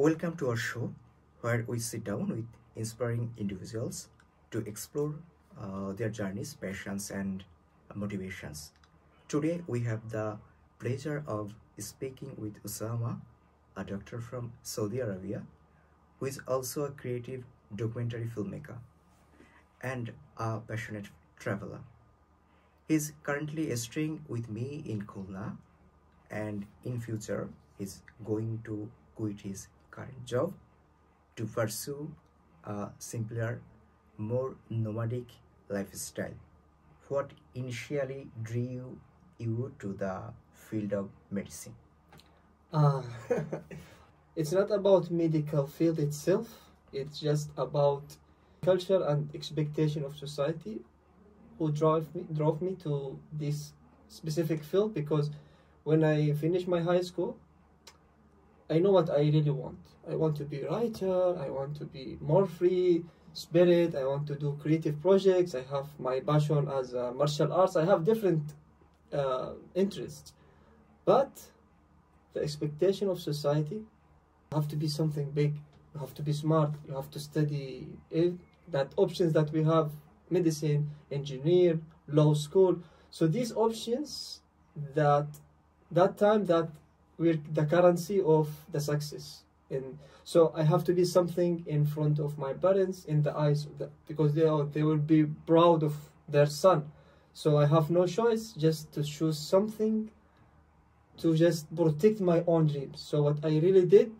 Welcome to our show where we sit down with inspiring individuals to explore uh, their journeys, passions, and motivations. Today we have the pleasure of speaking with Osama, a doctor from Saudi Arabia, who is also a creative documentary filmmaker and a passionate traveler. He is currently staying with me in Khulna and in future is going to quit his current job to pursue a simpler, more nomadic lifestyle. What initially drew you to the field of medicine? Uh, it's not about medical field itself. It's just about culture and expectation of society who drove me drove me to this specific field because when I finished my high school, I know what I really want. I want to be a writer, I want to be more free spirit, I want to do creative projects, I have my passion as martial arts, I have different uh, interests. But the expectation of society have to be something big, you have to be smart, you have to study it, that options that we have medicine, engineer, law school. So these options that that time that we're the currency of the success. And so i have to be something in front of my parents in the eyes of the, because they are they will be proud of their son. So i have no choice just to choose something to just protect my own dreams. So what i really did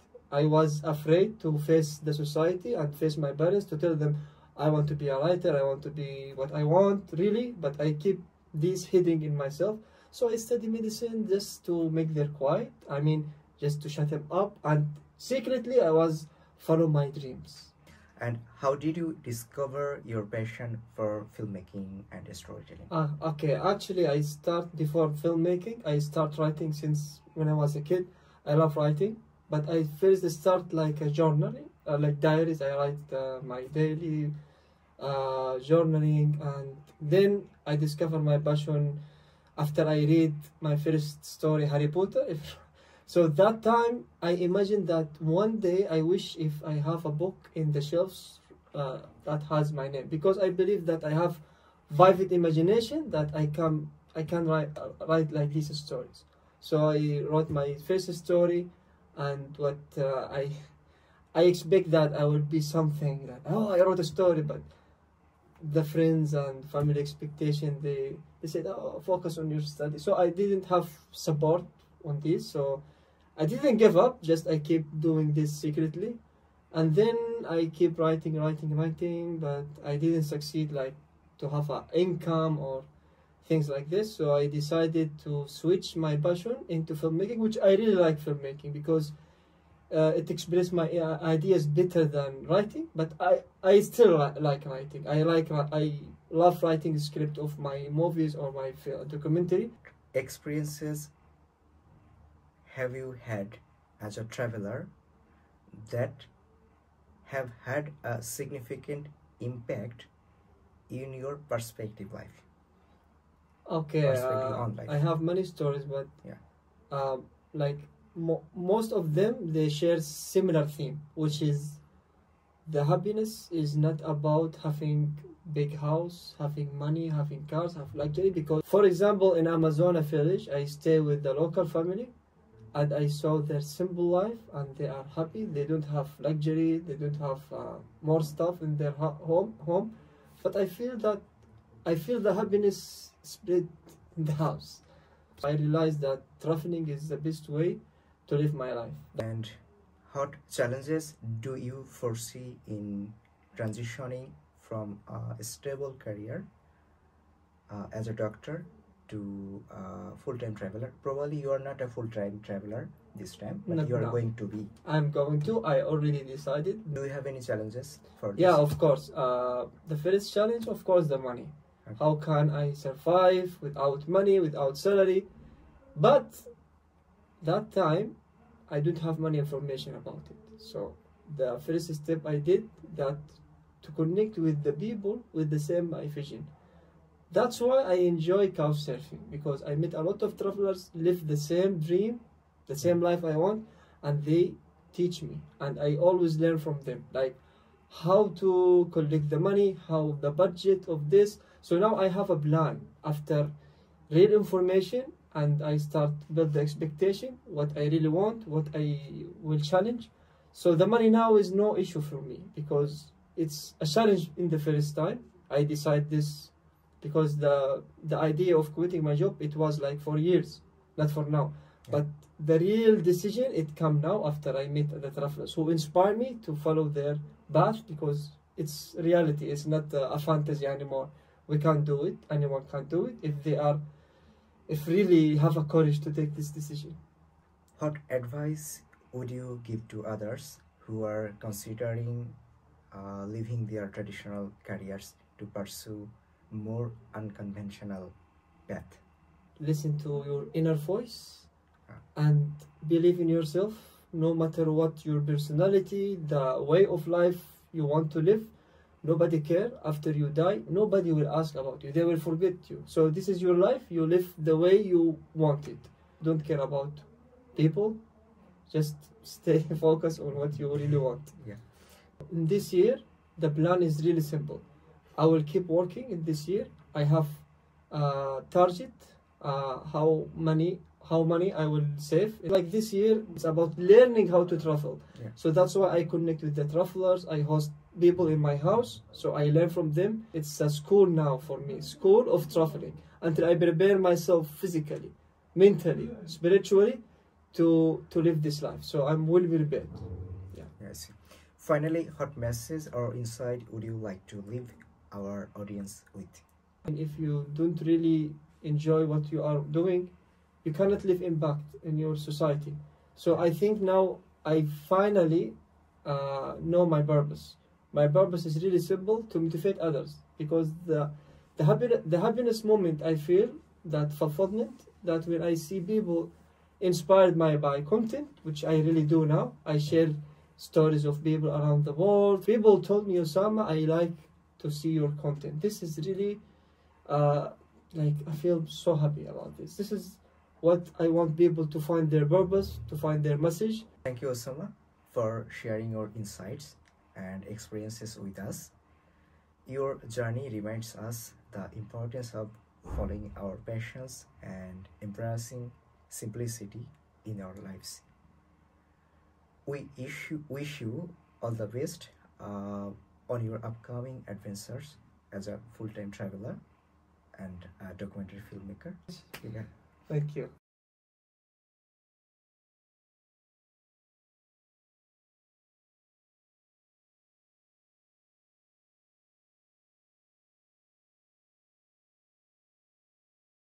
i was afraid to face the society and face my parents to tell them i want to be a writer i want to be what i want really. But i keep this hidden in myself so I study medicine just to make them quiet. I mean, just to shut them up. And secretly, I was follow my dreams. And how did you discover your passion for filmmaking and storytelling? Ah, okay. Actually, I start before filmmaking. I start writing since when I was a kid. I love writing, but I first start like a journaling, uh, like diaries. I write uh, my daily uh, journaling, and then I discover my passion after I read my first story, Harry Potter. So that time, I imagined that one day I wish if I have a book in the shelves uh, that has my name, because I believe that I have vivid imagination that I can I can write uh, write like these stories. So I wrote my first story, and what uh, I I expect that I would be something that oh I wrote a story, but the friends and family expectation they they said oh focus on your study. So i didn't have support on this so i didn't give up just i keep doing this secretly. And then i keep writing writing writing but i didn't succeed like to have an income or things like this. So i decided to switch my passion into filmmaking which i really like filmmaking because uh, it expresses my uh, ideas better than writing but i i still li like writing. I like i love writing script of my movies or my documentary. Experiences have you had as a traveler that have had a significant impact in your perspective life? Okay uh, life. i have many stories but yeah. um, like mo most of them they share similar theme which is the happiness is not about having big house having money having cars have luxury because for example in amazona village i stay with the local family and i saw their simple life and they are happy. They don't have luxury they don't have uh, more stuff in their home home. But i feel that i feel the happiness spread in the house. I realized that traveling is the best way to live my life. And what challenges do you foresee in transitioning from a stable career uh, as a doctor to a full-time traveler? Probably you are not a full-time traveler this time, but you are no. going to be. I'm going to. I already decided. Do you have any challenges for this? Yeah, of course. Uh, the first challenge, of course, the money. Okay. How can I survive without money, without salary? But that time I don't have many information about it. So the first step I did that to connect with the people with the same vision. That's why I enjoy couch surfing because I met a lot of travelers live the same dream, the same life I want, and they teach me, and I always learn from them. Like how to collect the money, how the budget of this. So now I have a plan after real information and I start build the expectation, what I really want, what I will challenge. So the money now is no issue for me because it's a challenge in the first time. I decide this because the the idea of quitting my job it was like for years, not for now. Yeah. But the real decision it come now after I meet the travelers who inspire me to follow their path because it's reality. It's not a fantasy anymore. We can't do it. Anyone can do it if they are, if really you have a courage to take this decision. What advice would you give to others who are considering uh, leaving their traditional careers to pursue more unconventional path? Listen to your inner voice and believe in yourself. No matter what your personality, the way of life you want to live, nobody care after you die. Nobody will ask about you. They will forget you. So this is your life. You live the way you want it. Don't care about people. Just stay focused on what you really want. Yeah. In this year, the plan is really simple. I will keep working in this year. I have a target, uh, how many how money I will save. Like this year, it's about learning how to travel. Yeah. So that's why I connect with the travelers. I host people in my house, so I learn from them. It's a school now for me, school of traveling, until I prepare myself physically, mentally, spiritually, to to live this life. So I'm well prepared. Yes. Finally, what message or insight would you like to leave our audience with? And if you don't really enjoy what you are doing, you cannot leave impact in your society. So I think now I finally uh, know my purpose. My purpose is really simple to motivate others because the the happiness the happiness moment I feel that fulfillment that when I see people inspired by by content, which I really do now. I share stories of people around the world. People told me, Osama, I like to see your content. This is really uh, like I feel so happy about this. This is what I want people to find their purpose, to find their message. Thank you, Osama, for sharing your insights and experiences with us. Your journey reminds us the importance of following our passions and embracing simplicity in our lives. We issue, wish you all the best uh, on your upcoming adventures as a full time traveler and a documentary filmmaker. Can Thank you.